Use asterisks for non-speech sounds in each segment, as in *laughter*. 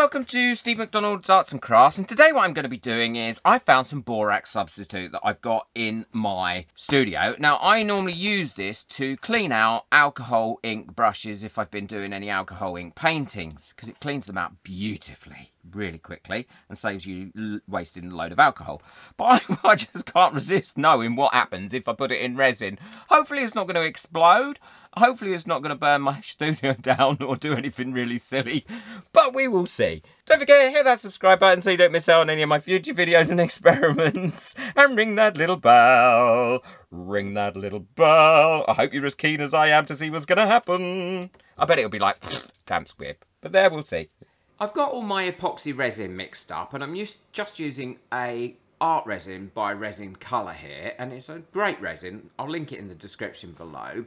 welcome to Steve McDonald's Arts and Crafts and today what I'm going to be doing is I found some borax substitute that I've got in my studio. Now I normally use this to clean out alcohol ink brushes if I've been doing any alcohol ink paintings because it cleans them out beautifully really quickly and saves you wasting a load of alcohol. But I, *laughs* I just can't resist knowing what happens if I put it in resin. Hopefully it's not going to explode. Hopefully it's not going to burn my *laughs* studio down or do anything really silly, but we will see. Don't forget, to hit that subscribe button so you don't miss out on any of my future videos and *laughs* experiments. And ring that little bell. Ring that little bell. I hope you're as keen as I am to see what's going to happen. I bet it'll be like, *sniffs* damn squib. But there, we'll see. I've got all my epoxy resin mixed up and I'm used, just using a art resin by Resin Colour here and it's a great resin. I'll link it in the description below.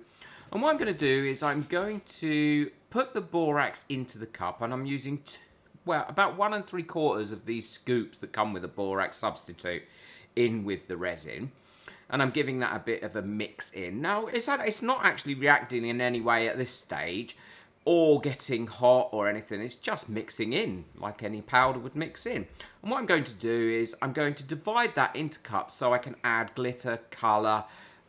And what I'm going to do is I'm going to put the borax into the cup and I'm using, well, about one and three quarters of these scoops that come with a borax substitute in with the resin. And I'm giving that a bit of a mix in. Now, it's, it's not actually reacting in any way at this stage or getting hot or anything. It's just mixing in like any powder would mix in. And what I'm going to do is I'm going to divide that into cups so I can add glitter, colour,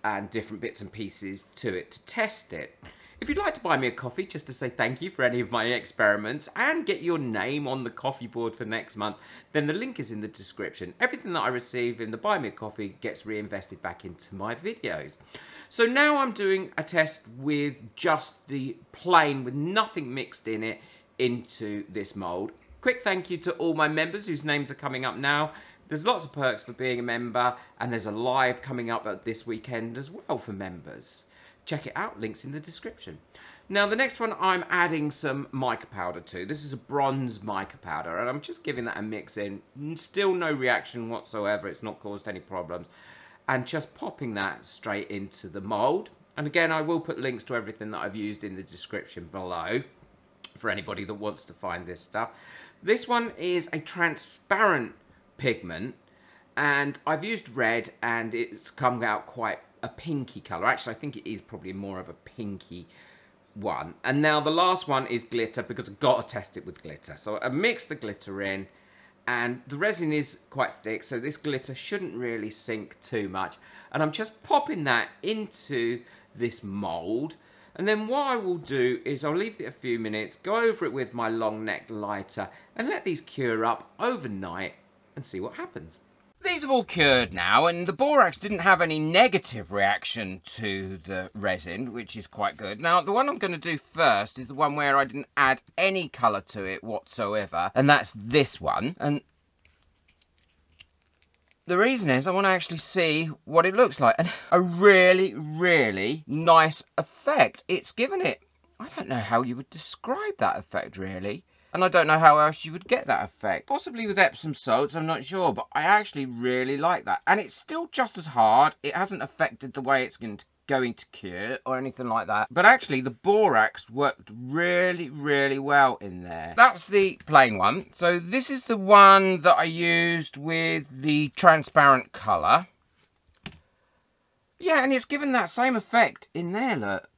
and different bits and pieces to it to test it. If you'd like to buy me a coffee just to say thank you for any of my experiments and get your name on the coffee board for next month, then the link is in the description. Everything that I receive in the Buy Me a Coffee gets reinvested back into my videos. So now I'm doing a test with just the plain, with nothing mixed in it, into this mould. Quick thank you to all my members whose names are coming up now. There's lots of perks for being a member, and there's a live coming up this weekend as well for members. Check it out, links in the description. Now, the next one I'm adding some mica powder to. This is a bronze mica powder, and I'm just giving that a mix in. Still no reaction whatsoever. It's not caused any problems. And just popping that straight into the mould. And again, I will put links to everything that I've used in the description below for anybody that wants to find this stuff. This one is a transparent pigment and I've used red and it's come out quite a pinky colour. Actually, I think it is probably more of a pinky one. And now the last one is glitter because I've got to test it with glitter. So I mix the glitter in and the resin is quite thick so this glitter shouldn't really sink too much. And I'm just popping that into this mould and then what I will do is I'll leave it a few minutes, go over it with my long neck lighter and let these cure up overnight and see what happens. These have all cured now, and the borax didn't have any negative reaction to the resin, which is quite good. Now, the one I'm going to do first is the one where I didn't add any colour to it whatsoever, and that's this one. And the reason is I want to actually see what it looks like. And a really, really nice effect. It's given it, I don't know how you would describe that effect, really. And I don't know how else you would get that effect. Possibly with Epsom salts, I'm not sure. But I actually really like that. And it's still just as hard. It hasn't affected the way it's going to going to cure or anything like that. But actually, the borax worked really, really well in there. That's the plain one. So this is the one that I used with the transparent colour. Yeah, and it's given that same effect in there, look.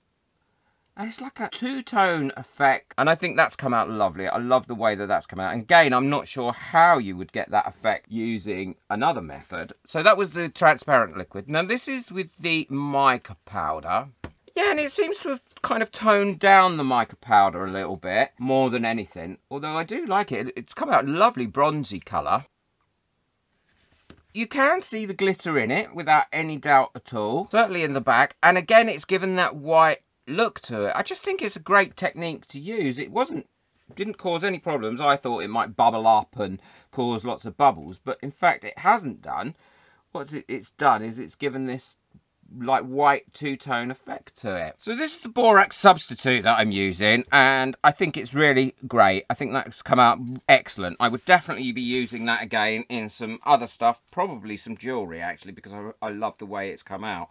And it's like a two-tone effect. And I think that's come out lovely. I love the way that that's come out. And again, I'm not sure how you would get that effect using another method. So that was the transparent liquid. Now this is with the mica powder. Yeah, and it seems to have kind of toned down the mica powder a little bit, more than anything. Although I do like it. It's come out lovely bronzy colour. You can see the glitter in it without any doubt at all. Certainly in the back. And again, it's given that white look to it. I just think it's a great technique to use. It wasn't didn't cause any problems. I thought it might bubble up and cause lots of bubbles, but in fact it hasn't done. What it's done is it's given this like white two-tone effect to it. So this is the borax substitute that I'm using and I think it's really great. I think that's come out excellent. I would definitely be using that again in some other stuff, probably some jewellery actually because I, I love the way it's come out.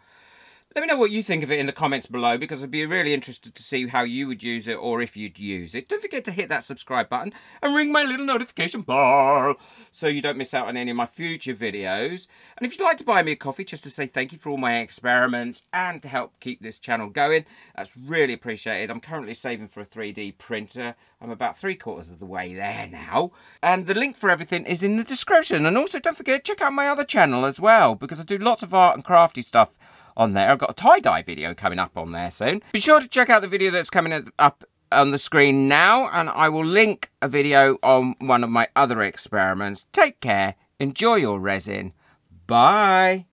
Let me know what you think of it in the comments below because I'd be really interested to see how you would use it or if you'd use it. Don't forget to hit that subscribe button and ring my little notification bell so you don't miss out on any of my future videos. And if you'd like to buy me a coffee just to say thank you for all my experiments and to help keep this channel going, that's really appreciated. I'm currently saving for a 3D printer. I'm about three quarters of the way there now. And the link for everything is in the description. And also don't forget, to check out my other channel as well because I do lots of art and crafty stuff on there. I've got a tie-dye video coming up on there soon. Be sure to check out the video that's coming up on the screen now, and I will link a video on one of my other experiments. Take care, enjoy your resin. Bye.